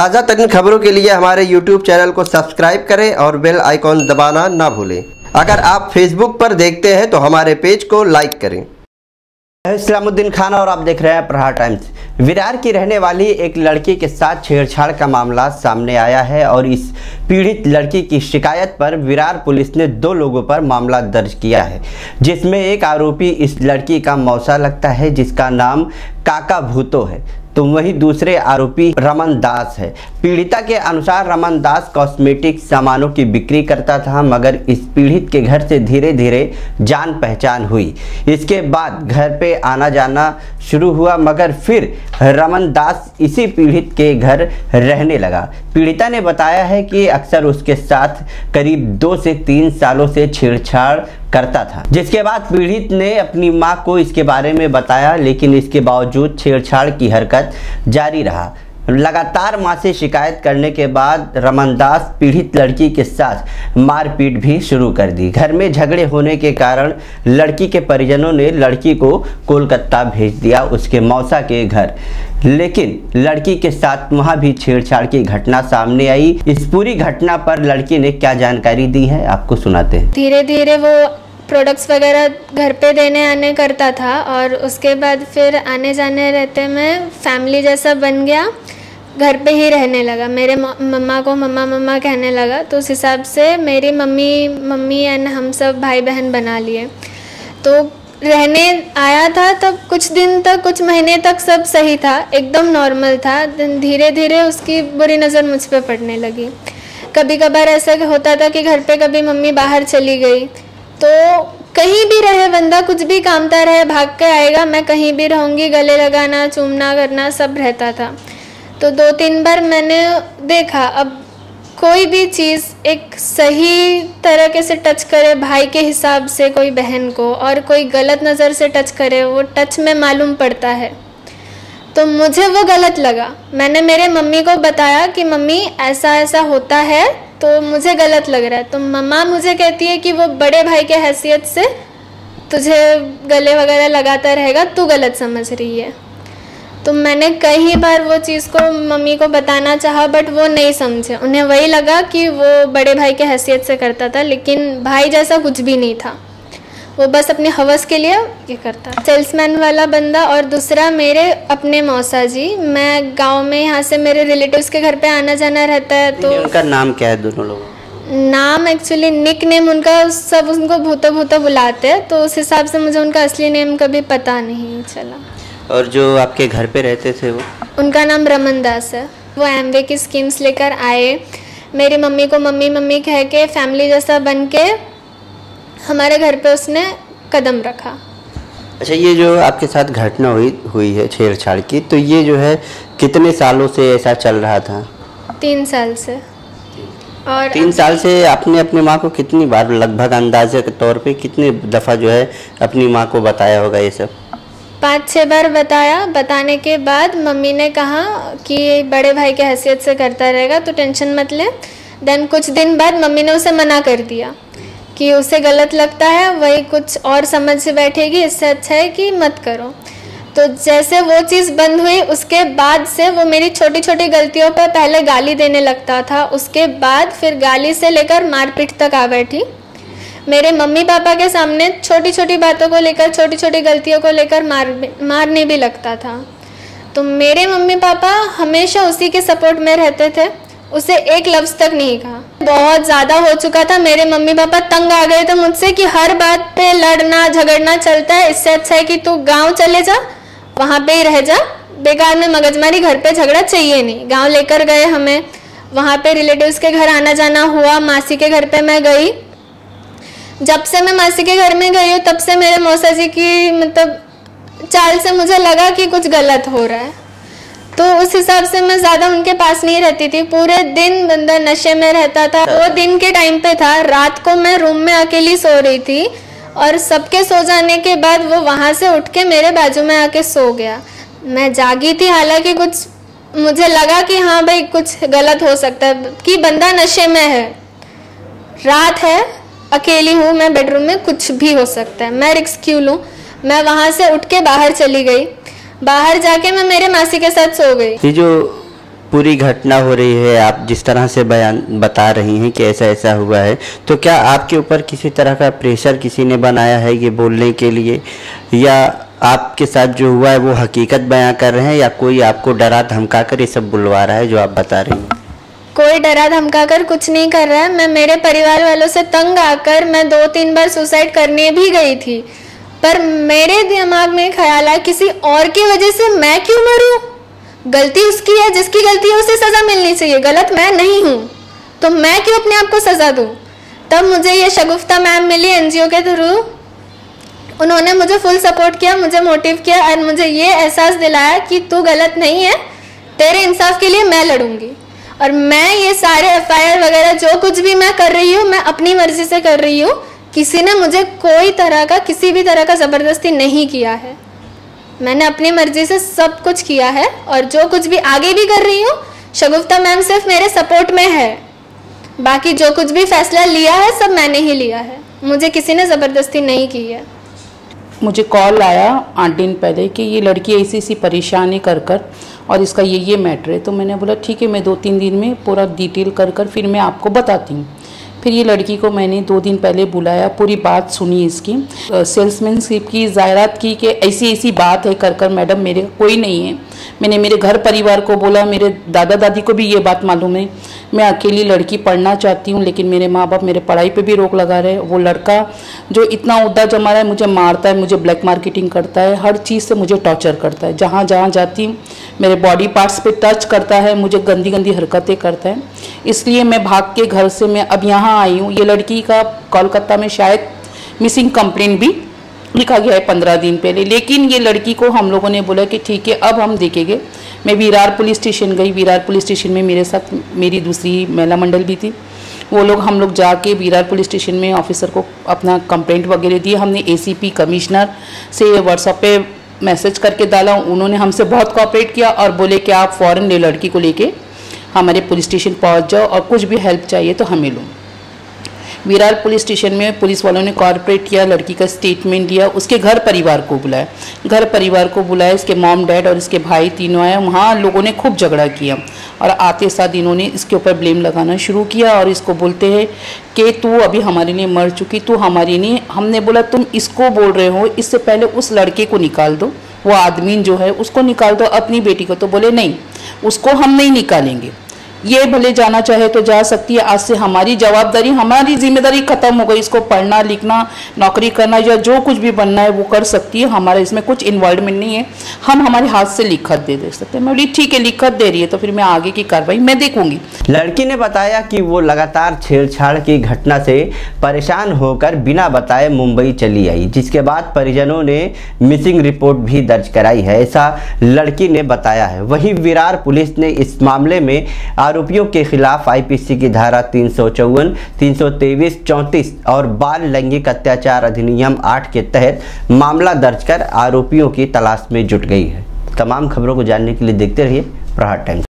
ताज़ा तरीन खबरों के लिए हमारे यूट्यूब चैनल को सब्सक्राइब करें और बेल आइकॉन दबाना ना भूलें। अगर आप फेसबुक पर देखते हैं तो हमारे पेज को लाइक करें। इस्लामुद्दीन खान और आप देख रहे हैं प्रहार टाइम्स। विरार की रहने वाली एक लड़की के साथ छेड़छाड़ का मामला सामने आया है और इस पीड़ित लड़की की शिकायत पर विरार पुलिस ने दो लोगों पर मामला दर्ज किया है, जिसमें एक आरोपी इस लड़की का मौसा लगता है, जिसका नाम काका भूतो है। तो वही दूसरे आरोपी रमन दास है। पीड़िता के अनुसार रमन दास कॉस्मेटिक सामानों की बिक्री करता था, मगर इस पीड़ित के घर से धीरे धीरे जान पहचान हुई। इसके बाद घर पे आना जाना शुरू हुआ, मगर फिर रमन दास इसी पीड़ित के घर रहने लगा। पीड़िता ने बताया है कि अक्सर उसके साथ करीब दो से तीन सालों से छेड़छाड़ करता था। जिसके बाद पीड़ित ने अपनी माँ को इसके बारे में बताया, लेकिन इसके बावजूद छेड़छाड़ की हरकत जारी रहा। लगातार माँ से शिकायत करने के बाद रमन दास पीड़ित लड़की के साथ मारपीट भी शुरू कर दी। घर में झगड़े होने के कारण लड़की के परिजनों ने लड़की को कोलकाता भेज दिया, उसके मौसा के घर। लेकिन लड़की के साथ वहाँ भी छेड़छाड़ की घटना सामने आई। इस पूरी घटना पर लड़की ने क्या जानकारी दी है, आपको सुनाते हैं। धीरे धीरे वो प्रोडक्ट्स वगैरह घर पे देने आने करता था और उसके बाद फिर आने जाने रहते में फैमिली जैसा बन गया। घर पे ही रहने लगा। मेरे मम्मा को मम्मा मम्मा कहने लगा। तो उस हिसाब से मेरी मम्मी मम्मी एंड हम सब भाई बहन बना लिए। तो रहने आया था तब कुछ दिन तक, कुछ महीने तक सब सही था। एकदम नॉर्मल था। धीरे धीरे उसकी बुरी नज़र मुझ पर पड़ने लगी। कभी कभार ऐसा होता था कि घर पे कभी मम्मी बाहर चली गई। तो कहीं भी रहे, बंदा कुछ भी कामता रहे, भाग के आएगा, मैं कहीं भी रहूँगी, गले लगाना, चूमना, करना, सब रहता था। तो दो तीन बार मैंने देखा। अब कोई भी चीज़ एक सही तरीके से टच करे, भाई के हिसाब से कोई बहन को, और कोई गलत नज़र से टच करे, वो टच में मालूम पड़ता है। तो मुझे वो गलत लगा। मैंने मेरे मम्मी को बताया कि, मम्मी, ऐसा ऐसा होता है तो मुझे गलत लग रहा है। तो मम्मा मुझे कहती है कि, वो बड़े भाई के हैसियत से तुझे गले वगैरह लगाता रहेगा, तू गलत समझ रही है। तो मैंने कई बार वो चीज़ को मम्मी को बताना चाहा बट वो नहीं समझे। उन्हें वही लगा कि वो बड़े भाई के हैसियत से करता था लेकिन भाई जैसा कुछ भी नहीं था। वो बस अपने हवस के लिए ये करता। सेल्समैन वाला बंदा और दूसरा मेरे अपने मौसा जी। मैं गाँव में यहाँ से मेरे रिलेटिव्स के घर पे आना जाना रहता है तो उनका नाम क्या है दोनों लोगों नाम एक्चुअली निक नेम उनका सब उनको भूता भूता बुलाते हैं तो उस हिसाब से मुझे उनका असली नेम कभी पता नहीं चला। और जो आपके घर पे रहते थे वो? उनका नाम रमन दास है। वो एम की स्कीम्स लेकर आए। मेरी मम्मी को मम्मी मम्मी कह के फैमिली जैसा बन के हमारे घर पे उसने कदम रखा। अच्छा ये जो आपके साथ घटना हुई हुई है छेड़छाड़ की तो ये जो है कितने सालों से ऐसा चल रहा था? तीन साल से। और तीन साल से आपने अपनी माँ को कितनी बार लगभग अंदाजे के तौर पे कितनी दफ़ा जो है अपनी माँ को बताया होगा ये सब? पाँच छः बार बताया। बताने के बाद मम्मी ने कहा कि बड़े भाई के हैसियत से करता रहेगा तो टेंशन मत ले। देन कुछ दिन बाद मम्मी ने उसे मना कर दिया कि उसे गलत लगता है, वही कुछ और समझ से बैठेगी, इससे अच्छा है कि मत करो। तो जैसे वो चीज़ बंद हुई, उसके बाद से वो मेरी छोटी छोटी गलतियों पर पहले गाली देने लगता था। उसके बाद फिर गाली से लेकर मारपीट तक आ बैठी। मेरे मम्मी पापा के सामने छोटी छोटी बातों को लेकर छोटी छोटी गलतियों को लेकर मार, मारने भी लगता था। तो मेरे मम्मी पापा हमेशा उसी के सपोर्ट में रहते थे। उसे एक लफ्ज़ तक नहीं कहा। बहुत ज़्यादा हो चुका था। मेरे मम्मी पापा तंग आ गए थे मुझसे कि हर बात पे लड़ना, झगड़ना चलता है। इससे अच्छा है कि तू गाँव चले जा, वहाँ पे ही रह जा। बेकार में मगजमारी, घर पे झगड़ा चाहिए नहीं। गाँव लेकर गए हमें। वहाँ पे रिलेटिव्स के घर आना जाना हुआ। मासी के घर पे मैं गई। जब से मैं मासी के घर में गई हूँ, तब से मेरे मौसा जी की मतलब चाल से मुझे लगा कि कुछ गलत हो रहा है। तो उस हिसाब से मैं ज़्यादा उनके पास नहीं रहती थी। पूरे दिन बंदा नशे में रहता था। वो दिन के टाइम पे था, रात को मैं रूम में अकेली सो रही थी और सबके सो जाने के बाद वो वहाँ से उठ के मेरे बाजू में आके सो गया। मैं जागी थी, हालाँकि कुछ मुझे लगा कि हाँ भाई कुछ गलत हो सकता है कि बंदा नशे में है। रात है अकेली हूँ, मैं बेडरूम में कुछ भी हो सकता है। मैं रिक्स क्यों लूँ? मैं वहाँ से उठ के बाहर चली गई। बाहर जाके मैं मेरे मासी के साथ सो गई। ये जो पूरी घटना हो रही है, आप जिस तरह से बयान बता रही हैं कि ऐसा ऐसा हुआ है तो क्या आपके ऊपर किसी तरह का प्रेशर किसी ने बनाया है ये बोलने के लिए? या आपके साथ जो हुआ है, वो हकीकत बयां कर रहे हैं, या कोई आपको डरा धमका कर ये सब बुलवा रहा है जो आप बता रही हैं? कोई डरा धमका कर कुछ नहीं कर रहा है। मैं मेरे परिवार वालों से तंग आकर मैं दो तीन बार सुसाइड करने भी गई थी। पर मेरे दिमाग में ख्याल आया, किसी और की वजह से मैं क्यों मरूं? गलती उसकी है, जिसकी गलती है, उसे सज़ा मिलनी चाहिए। गलत मैं नहीं हूँ। तो मैं क्यों अपने आप को सज़ा दूँ? तब मुझे ये शगुफ्ता मैम मिली एनजीओ के थ्रू। उन्होंने मुझे फुल सपोर्ट किया, मुझे मोटिव किया और मुझे ये एहसास दिलाया कि तू गलत नहीं है। तेरे इंसाफ के लिए मैं लड़ूँगी। और मैं ये सारे एफ़आईआर वगैरह जो कुछ भी मैं कर रही हूँ, मैं अपनी मर्ज़ी से कर रही हूँ, किसी ने मुझे कोई तरह का, किसी भी तरह का ज़बरदस्ती नहीं किया है। मैंने अपनी मर्ज़ी से सब कुछ किया है और जो कुछ भी आगे भी कर रही हूँ, शगुफ्ता मैम सिर्फ़ मेरे सपोर्ट में है। बाकी जो कुछ भी फैसला लिया है, सब मैंने ही लिया है। मुझे किसी ने ज़बरदस्ती नहीं की है। मुझे कॉल आया आठ दिन पहले कि ये लड़की ऐसी ऐसी परेशानी कर कर और इसका ये ये मैटर है। तो मैंने बोला, ठीक है, मैं दो तीन दिन में पूरा डिटेल कर कर फिर मैं आपको बताती हूँ। फिर ये लड़की को मैंने दो दिन पहले बुलाया, पूरी बात सुनी इसकी। सेल्समैनशिप की जायरात की कि ऐसी ऐसी बात है कर कर, मैडम, मेरे, कोई नहीं है। मैंने मेरे घर परिवार को बोला, मेरे दादा दादी को भी ये बात मालूम है। मैं अकेली लड़की पढ़ना चाहती हूँ, लेकिन मेरे माँ बाप मेरे पढ़ाई पे भी रोक लगा रहे वो लड़का जो इतना उद्दा जमा रहा है, मुझे मारता है, मुझे ब्लैक मार्केटिंग करता है, हर चीज़ से मुझे टॉर्चर करता है। जहाँ जहाँ जाती हूँ मेरे बॉडी पार्ट्स पे टच करता है, मुझे गंदी गंदी हरकतें करता है। इसलिए मैं भाग के घर से मैं अब यहाँ आई हूँ। ये लड़की का कोलकाता में शायद मिसिंग कंप्लेंट भी लिखा गया है पंद्रह दिन पहले। लेकिन ये लड़की को हम लोगों ने बोला कि ठीक है, अब हम देखेंगे। मैं विरार पुलिस स्टेशन गई। विरार पुलिस स्टेशन में मेरे साथ मेरी दूसरी महिला मंडल भी थी। वो लोग हम लोग जाके विरार पुलिस स्टेशन में ऑफिसर को अपना कंप्लेंट वगैरह दिए। हमने एसीपी कमिश्नर से व्हाट्सअप पे मैसेज करके डाला। उन्होंने हमसे बहुत कॉपरेट किया और बोले कि आप फ़ौरन ले लड़की को लेके हमारे पुलिस स्टेशन पहुँच जाओ और कुछ भी हेल्प चाहिए तो हमें लो। विरार पुलिस स्टेशन में पुलिस वालों ने कॉर्पोरेट किया, लड़की का स्टेटमेंट लिया उसके घर परिवार को बुलाया। घर परिवार को बुलाया, इसके मॉम डैड और इसके भाई तीनों आए, वहाँ लोगों ने खूब झगड़ा किया और आते साथ इन्होंने इसके ऊपर ब्लेम लगाना शुरू किया और इसको बोलते हैं कि तू अभी हमारे लिए मर चुकी, तू हमारी नहीं हमने बोला तुम इसको बोल रहे हो, इससे पहले उस लड़के को निकाल दो, वो आदमी जो है उसको निकाल दो, अपनी बेटी को तो बोले नहीं। उसको हम नहीं निकालेंगे। ये भले जाना चाहे तो जा सकती है। आज से हमारी जवाबदारी, हमारी ज़िम्मेदारी खत्म हो गई। इसको पढ़ना, लिखना, नौकरी करना या जो कुछ भी बनना है वो कर सकती है। हमारा इसमें कुछ इन्वॉल्वमेंट नहीं है। हम हमारे हाथ से लिखत दे दे सकते हैं। मैं बोली, ठीक है, लिखत दे रही है। तो फिर मैं आगे की कार्रवाई मैं देखूँगी। लड़की ने बताया कि वो लगातार छेड़छाड़ की घटना से परेशान होकर बिना बताए मुंबई चली आई, जिसके बाद परिजनों ने मिसिंग रिपोर्ट भी दर्ज कराई है। ऐसा लड़की ने बताया है। वहीं विरार पुलिस ने इस मामले में आरोपियों के खिलाफ आईपीसी की धारा तीन सौ चौवन, तीन सौ तेईस, चौंतीस और बाल लैंगिक अत्याचार अधिनियम आठ के तहत मामला दर्ज कर आरोपियों की तलाश में जुट गई है। तमाम खबरों को जानने के लिए देखते रहिए प्रहार टाइम्स।